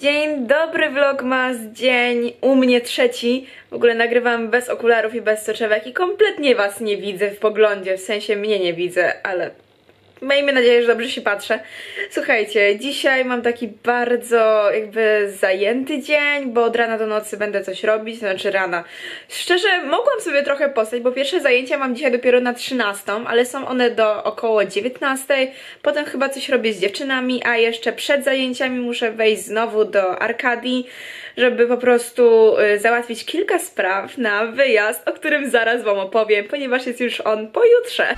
Dzień dobry vlogmas, dzień u mnie trzeci. W ogóle nagrywam bez okularów i bez soczewek i kompletnie was nie widzę w poglądzie, w sensie mnie nie widzę, ale miejmy nadzieję, że dobrze się patrzę. Słuchajcie, dzisiaj mam taki bardzo jakby zajęty dzień, bo od rana do nocy będę coś robić, znaczy rana. Szczerze, mogłam sobie trochę postać, bo pierwsze zajęcia mam dzisiaj dopiero na 13, ale są one do około 19, potem chyba coś robię z dziewczynami, a jeszcze przed zajęciami muszę wejść znowu do Arkadii, żeby po prostu y, załatwić kilka spraw na wyjazd, o którym zaraz wam opowiem, ponieważ jest już on pojutrze.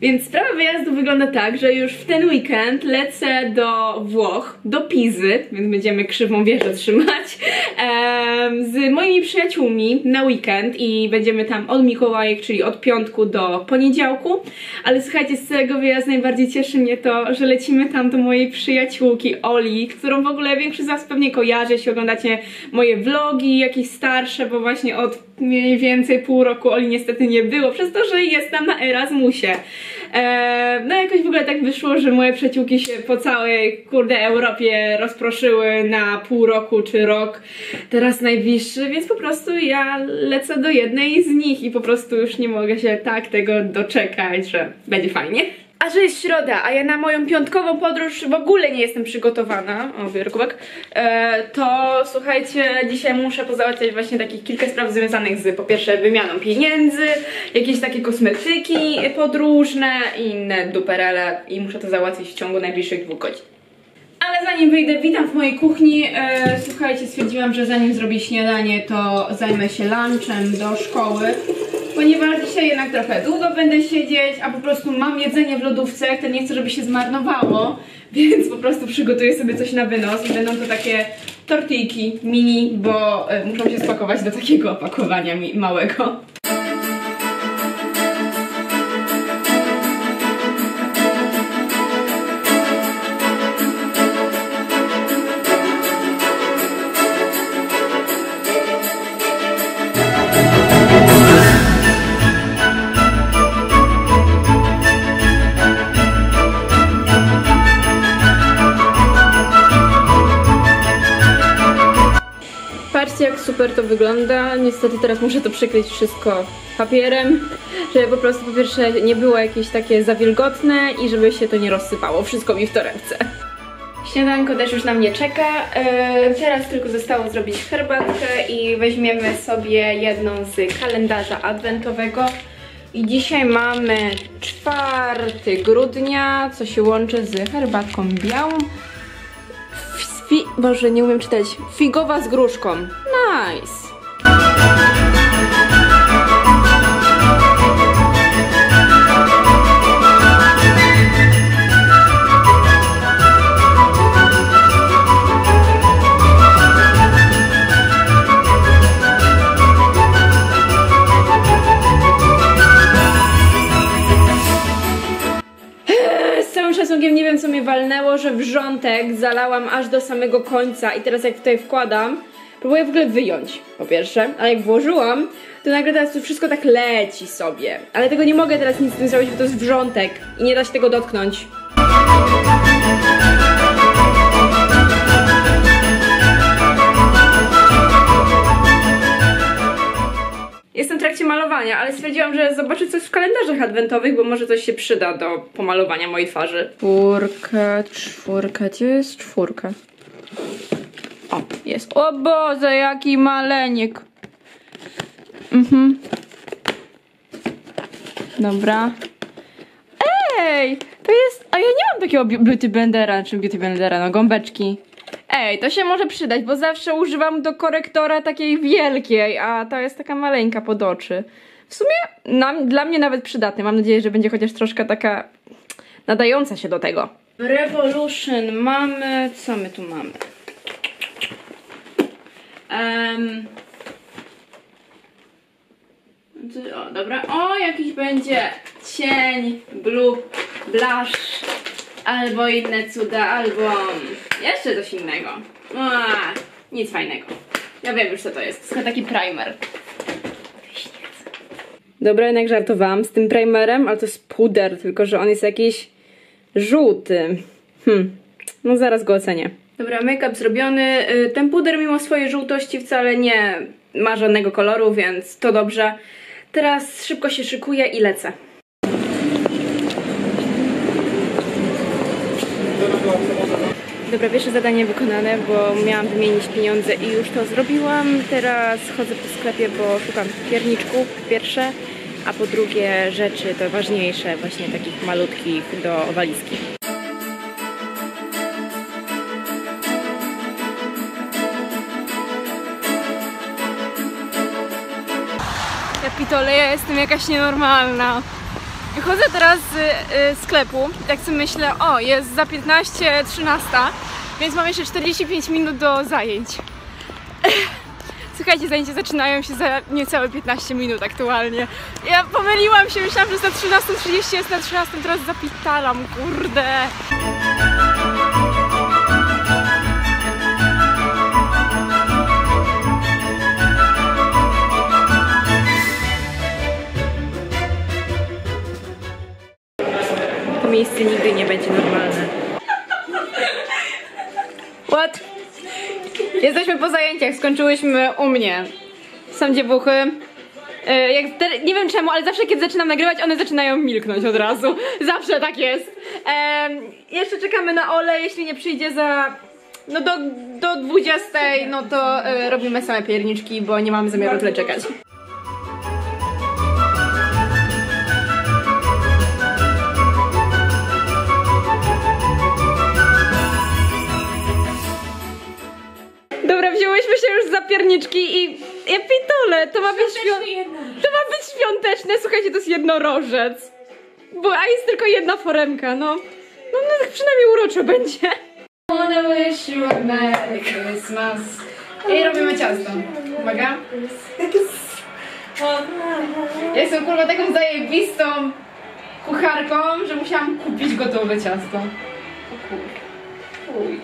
Więc sprawa wyjazdu wygląda tak, że już w ten weekend lecę do Włoch, do Pizy, więc będziemy krzywą wieżę trzymać, z moimi przyjaciółmi na weekend i będziemy tam od Mikołajek, czyli od piątku do poniedziałku. Ale słuchajcie, z całego wyjazdu najbardziej cieszy mnie to, że lecimy tam do mojej przyjaciółki Oli, którą w ogóle większość z was pewnie kojarzy, jeśli oglądacie moje vlogi, jakieś starsze, bo właśnie od mniej więcej pół roku Oli niestety nie było, przez to, że jestem na Erasmusie. E, no jakoś w ogóle tak wyszło, że moje przyjaciółki się po całej kurde Europie rozproszyły na pół roku czy rok, teraz najbliższy, więc po prostu ja lecę do jednej z nich i po prostu już nie mogę się tak tego doczekać, że będzie fajnie. A że jest środa, a ja na moją piątkową podróż w ogóle nie jestem przygotowana, o biorę kubek, e, to słuchajcie, dzisiaj muszę pozałatwiać właśnie takich kilka spraw związanych z po pierwsze wymianą pieniędzy, jakieś takie kosmetyki podróżne i inne duperele i muszę to załatwić w ciągu najbliższych dwóch godzin. Ale zanim wyjdę, witam w mojej kuchni. E, słuchajcie, stwierdziłam, że zanim zrobię śniadanie, to zajmę się lunchem do szkoły. Ponieważ dzisiaj jednak trochę długo będę siedzieć, a po prostu mam jedzenie w lodówce, które nie chcę, żeby się zmarnowało, więc po prostu przygotuję sobie coś na wynos i będą to takie tortilki mini, bo e, muszą się spakować do takiego opakowania małego. Wygląda. Niestety teraz muszę to przykryć wszystko papierem, żeby po prostu po pierwsze nie było jakieś takie zawilgotne i żeby się to nie rozsypało. Wszystko mi w torebce. Śniadanko też już na mnie czeka. Eee, teraz tylko zostało zrobić herbatkę i weźmiemy sobie jedną z kalendarza adwentowego. I dzisiaj mamy 4 grudnia, co się łączy z herbatką białą. Fi Boże, nie umiem czytać. Figowa z gruszką. Nice. Aż do samego końca i teraz jak tutaj wkładam, próbuję w ogóle wyjąć po pierwsze, ale jak włożyłam, to nagle teraz to wszystko tak leci sobie. Ale tego nie mogę teraz nic z tym zrobić, bo to jest wrzątek i nie da się tego dotknąć. Malowania, ale stwierdziłam, że zobaczę coś w kalendarzach adwentowych, bo może coś się przyda do pomalowania mojej twarzy. Czwórka, czwórka, gdzie jest czwórka? O, jest. O Boże, jaki maleniek. Mhm. Dobra. Ej, to jest... A ja nie mam takiego beauty blendera, czy beauty blendera, no gąbeczki. Ej, to się może przydać, bo zawsze używam do korektora takiej wielkiej, a to jest taka maleńka pod oczy. W sumie nam, dla mnie nawet przydatny. Mam nadzieję, że będzie chociaż troszkę taka nadająca się do tego. Revolution mamy... Co my tu mamy? Um, o, dobra. O, jakiś będzie cień, blue, blush, albo inne cuda, albo jeszcze coś innego. A, nic fajnego. Ja wiem już co to jest. To jest taki primer. Dobra, jednak żartowałam z tym primerem, ale to jest puder, tylko że on jest jakiś żółty. Hm, no zaraz go ocenię. Dobra, make-up zrobiony. Y, Ten puder mimo swojej żółtości wcale nie ma żadnego koloru, więc to dobrze. Teraz szybko się szykuję i lecę. Dobra, pierwsze zadanie wykonane, bo miałam wymienić pieniądze i już to zrobiłam. Teraz chodzę po sklepie, bo szukam pierniczków, pierwsze, a po drugie rzeczy to ważniejsze, właśnie takich malutkich do walizki. Ja pitole, ja jestem jakaś nienormalna. Wychodzę teraz z y, sklepu, tak sobie myślę, o jest za 15.13, więc mam jeszcze 45 minut do zajęć. Słuchajcie, zajęcia zaczynają się za niecałe 15 minut aktualnie. Ja pomyliłam się, myślałam, że za 13.30 jest na 13, teraz zapitalam, kurde. Miejsce nigdy nie będzie normalne. What? Jesteśmy po zajęciach, skończyłyśmy u mnie. Są dziewuchy. E, Jak nie wiem czemu, ale zawsze kiedy zaczynam nagrywać, one zaczynają milknąć od razu. Zawsze tak jest. Em, jeszcze czekamy na Ole, jeśli nie przyjdzie za. No do, do 20, no to e, robimy same pierniczki, bo nie mamy zamiaru tyle czekać. Dobra, wzięłyśmy się już za pierniczki i ja pitole, to ma być świąt... To ma być świąteczne, słuchajcie, to jest jednorożec. Bo, a jest tylko jedna foremka, no. No, no tak przynajmniej uroczo będzie. I robimy ciasto. Uwaga. Ja jestem kurwa taką zajebistą kucharką, że musiałam kupić gotowe ciasto. O kur... Uj.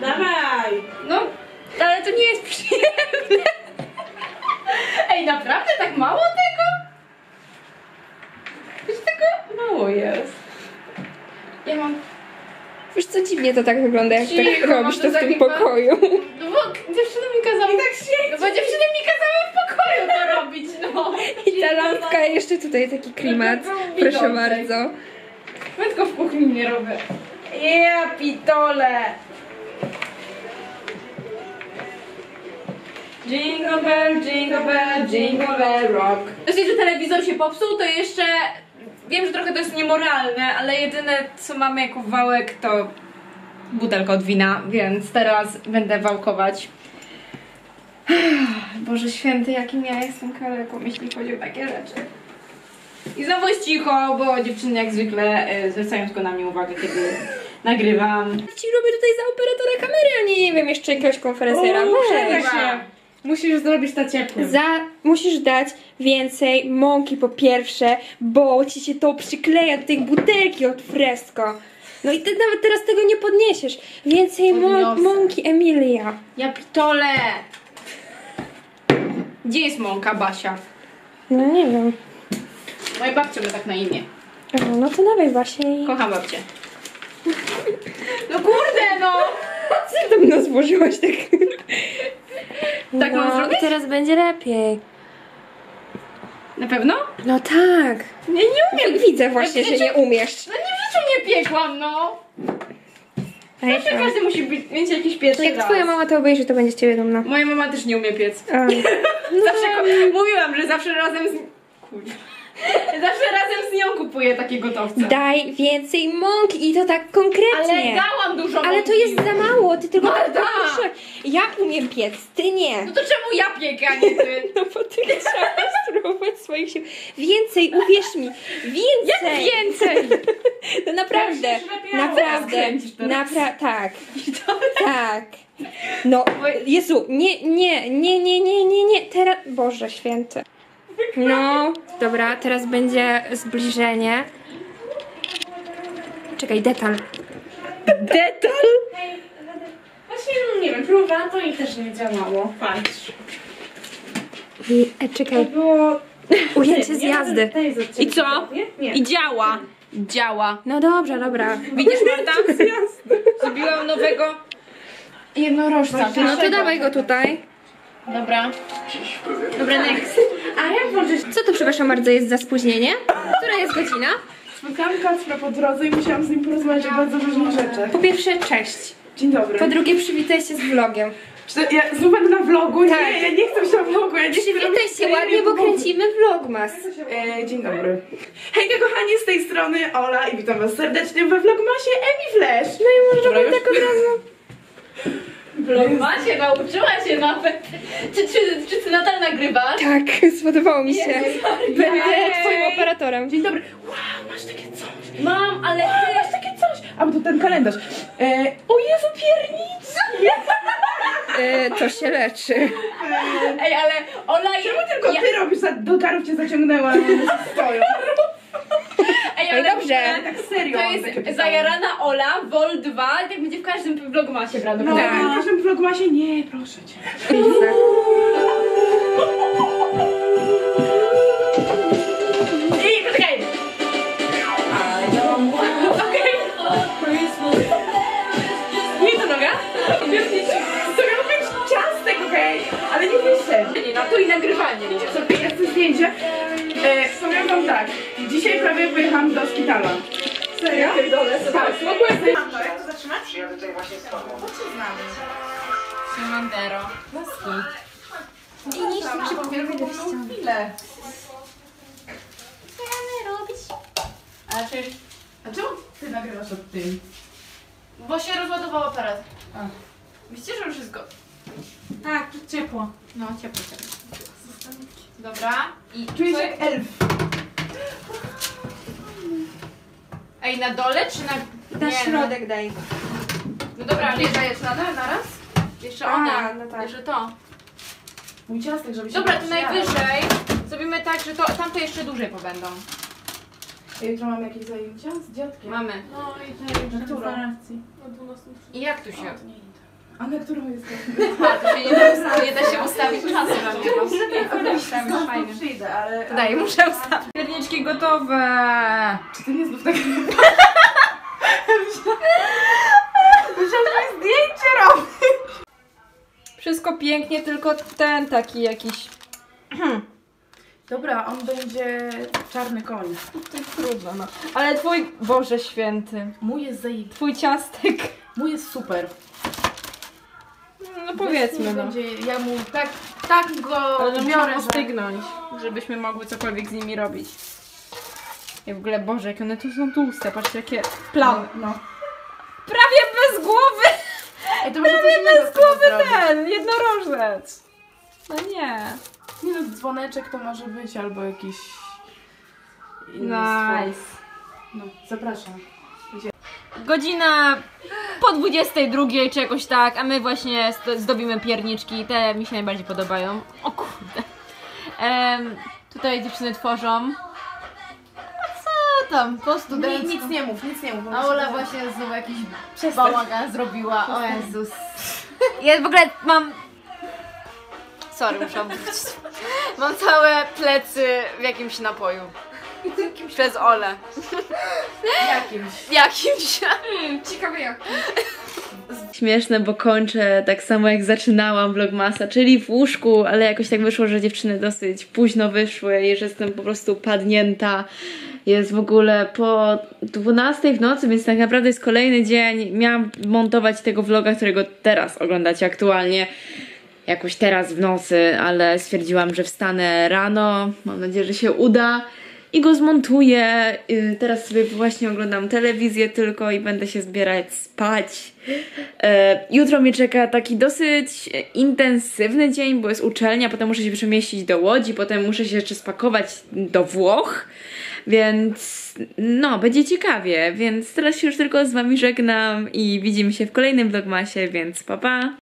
Dawaj! No, ale to nie jest przyjemne. Ej, naprawdę tak mało tego? Już tego mało jest. Ja mam... Wiesz co dziwnie to tak wygląda, jak Cicho, tak robisz to w tym pokoju. No bo dziewczyny mi kazały... tak się... No bo dziewczyny mi kazały w pokoju to robić, no. I ta lampka, jeszcze tutaj taki klimat. Widoczek. Proszę bardzo. Ja tylko w kuchni nie robię. Ja pitole! Jingle bell, jingle bell, jingle bell rock. Dość, że telewizor się popsuł, to jeszcze... Wiem, że trochę to jest niemoralne, ale jedyne co mamy jako wałek to butelka od wina, więc teraz będę wałkować. Boże święty, jakim ja jestem kaleką, jeśli chodzi o takie rzeczy. I znowu jest cicho, bo dziewczyny jak zwykle e, zwracają tylko na mnie uwagę, kiedy nagrywam. Ci robię tutaj za operatora kamery, a nie, nie wiem, jeszcze jakiegoś konferencjera. Weź. Chyba. Musisz zrobić to ciepłym. Za, musisz dać więcej mąki po pierwsze, bo ci się to przykleja do tej butelki od fresco. No i ty nawet teraz tego nie podniesiesz. Więcej mą- Podniosę. mąki, Emilia. Ja pitole! Gdzie jest mąka, Basia? No nie wiem. Moja babcia ma tak na imię. O, no to dawaj właśnie. Kocham babcię. No kurde, no! Co ty tam nas włożyłaś tak? Tak mam no, zrobić? i teraz będzie lepiej. Na pewno? No tak. Nie, nie umiem. Widzę właśnie, że nie umiesz. No nie w życiu nie piekłam, no! Zawsze każdy musi być, mieć jakiś pierwszy Jak raz. twoja mama to obejrzy, to będzie z ciebie dumna. Moja mama też nie umie piec. A. Zawsze ko- mówiłam, że zawsze razem z... Kurwa. Zawsze razem z nią kupuję takie gotowce. Daj więcej mąki i to tak konkretnie. Ale dałam dużo Ale to mąki. jest za mało, ty tylko tak Magda! poprosiłaś. Ja umiem piec, ty nie. No to czemu ja piekę, a nie ty? No bo ty chciałaś spróbować swoich sił. Więcej, uwierz mi, więcej. Więcej! No naprawdę, naprawdę, napra- tak, tak. No, Jezu, nie, nie, nie, nie, nie, nie, nie, teraz, Boże Święty. No, dobra, teraz będzie zbliżenie. Czekaj, detal. Detal? Właśnie no nie wiem, próbowałam to i też nie działało. Patrz. I, e, To czekaj, było Ujęcie z jazdy. I co? I działa. Działa. No dobrze, dobra. Widzisz, Marta? Zrobiłam nowego jednorożca. No to dawaj go tutaj. Dobra. Dobra, next. A jak włączyć? Co to przepraszam bardzo jest za spóźnienie? Która jest godzina? Spotkałam Kacpra po drodze i musiałam z nim porozmawiać o bardzo ważnych rzeczach. Po pierwsze, cześć. Dzień dobry. Po drugie, przywitaj się z vlogiem. Czy to, ja będę na vlogu? Tak. Nie, ja nie chcę być na vlogu, ja nie Przywitaj się ładnie, bo kręcimy vlogmas. E, dzień dobry. Hejka kochani, z tej strony Ola i witam was serdecznie we vlogmasie Emi Flash. No i może robić tak od razu. Vlogmasie nauczyła się nawet. Czy, czy, czy ty nadal nagrywasz? Tak, spodobało mi się. Będę twoim operatorem. Dzień dobry. Wow, masz takie coś. Mam, ale Wow, ty... masz takie coś. A bo to ten kalendarz. E, o Jezu, piernic. E, to się leczy. Ej, ale Ola. Czemu tylko ja... ty robisz? Za, do garów cię zaciągnęłam. one stoją. Ale tak serio. To jest zajarana Ola, Vol 2 i tak będzie w każdym vlogmasie No, prawdopodobnie. Tak. w każdym vlogmasie nie, proszę cię. I poczekaj! Okej. Nie to noga? To miał być ciastek, okej? Ale nie wyszedł. No to i nagrywanie. Sobie ja chcę zdjęcie. E, powiem tak. Dzisiaj prawie pojechałam do szpitala. Serio? Tak, mogłem sobie... Jak to zatrzymać? Przyjadę tutaj właśnie z tobą. Siemandero. chwilę. A czy... A czemu ty nagrywasz od tym? Bo się rozładował aparat. A. Widzicie, że już jest go... Tak, ciepło. No, ciepło, ciepło. Dobra. I Czuję co- się jak elf. Ej, na dole czy na... Na Nie, środek daj. No dobra, ale jeszcze jest na dole naraz? Jeszcze A, ona. no tak. Jeszcze to. Mój ciastek, żeby się Dobra, nie to przyjadał. najwyżej zrobimy tak, że to tamte jeszcze dłużej pobędą. Ja Jutro mam jakieś zajęcia z dziadkiem. Mamy. No i tej na którą? I jak tu się... A na którą jest to? A, to się nie da, usta- nie da się ustawić czasu dla mnie. no. Ustawić fajnie. przyjdę, ale... Daj, muszę ustawić. Pierniczki gotowe. Czy ty nie znów tak... Myślałam, że zdjęcie robię. Wszystko pięknie, tylko ten taki jakiś. Dobra, on będzie czarny koń. Trudno, no. Ale twój, Boże święty, Mój jest zajebisty. twój ciastek. Mój jest super. No powiedzmy, no. Będzie, ja mu tak, tak go Ale no biorę, ostygnąć, żebyśmy mogły cokolwiek z nimi robić. I w ogóle, Boże, jak one tu są tłuste, patrzcie jakie plamy. No. Prawie bez głowy! Ej, to może Prawie bez głowy ten, jednorożec. No nie. Nie no, dzwoneczek to może być albo jakiś inny Nice. stwór. No, zapraszam. Godzina po 22 czy jakoś tak, a my właśnie zdobimy pierniczki. Te mi się najbardziej podobają. O kurde. Em, tutaj dziewczyny tworzą. A co tam? Po Nic, studencku. nic nie mów, nic nie mów. A Ola właśnie znowu jakiś bałagan zrobiła. O Jezus. Ja w ogóle mam... Sorry, muszę. Mam całe plecy w jakimś napoju. Przez Olę. Jakimś. Jakimś. Ciekawe jak. Śmieszne, bo kończę tak samo jak zaczynałam vlogmasa, czyli w łóżku, ale jakoś tak wyszło, że dziewczyny dosyć późno wyszły i że jestem po prostu padnięta. Jest w ogóle po 12 w nocy, więc tak naprawdę jest kolejny dzień. Miałam montować tego vloga, którego teraz oglądacie aktualnie. Jakoś teraz w nocy, ale stwierdziłam, że wstanę rano. Mam nadzieję, że się uda i go zmontuję. Y, Teraz sobie właśnie oglądam telewizję tylko i będę się zbierać spać. E, Jutro mnie czeka taki dosyć intensywny dzień, bo jest uczelnia, potem muszę się przemieścić do Łodzi, potem muszę się jeszcze spakować do Włoch, więc no, będzie ciekawie, więc teraz się już tylko z Wami żegnam i widzimy się w kolejnym vlogmasie, więc pa pa!